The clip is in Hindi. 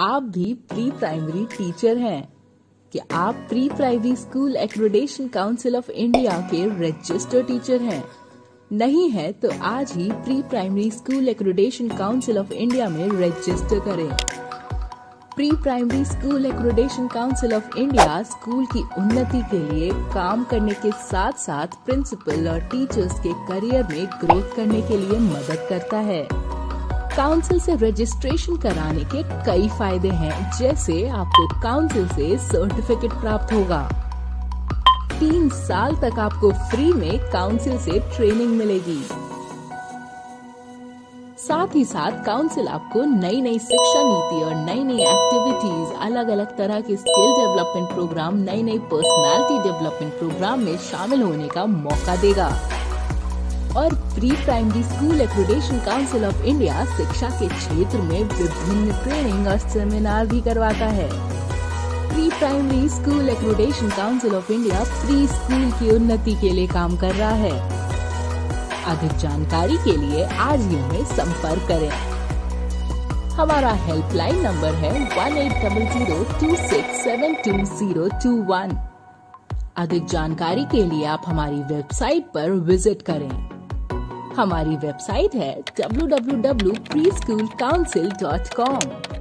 आप भी प्री प्राइमरी टीचर हैं, कि आप pre primary school accreditation council of India के रजिस्टर्ड टीचर हैं। नहीं है तो आज ही pre primary school accreditation council of India में रजिस्टर करें। Pre primary school accreditation council of India school की उन्नति के लिए काम करने के साथ साथ प्रिंसिपल और टीचर्स के करियर में ग्रोथ करने के लिए मदद करता है। काउंसिल से रजिस्ट्रेशन कराने के कई फ़ायदे हैं, जैसे आपको काउंसिल से सर्टिफिकेट प्राप्त होगा। तीन साल तक आपको फ्री में काउंसिल से ट्रेनिंग मिलेगी। साथ ही साथ काउंसिल आपको नई नई शिक्षा नीति और नई नई एक्टिविटीज़ अलग अलग तरह के स्किल डेवलपमेंट प्रोग्राम नई नई पर्सनालिटी डेवलपमेंट प्रोग्राम में शामिल होने का मौका देगा। और pre primary school accreditation council of India शिक्षा के क्षेत्र में विभिन्न ट्रेनिंग और सेमिनार भी करवाता है। Pre primary school accreditation council of India pre school की उन्नति के लिए काम कर रहा है। अधिक जानकारी के लिए आज ही हमें संपर्क करें। हमारा हेल्पलाइन नंबर है one eight double zero two six seven two zero two one अधिक जानकारी के लिए आप हमारी वेबसाइट पर विज़िट करें। हमारी वेबसाइट है W W W pre school council dot com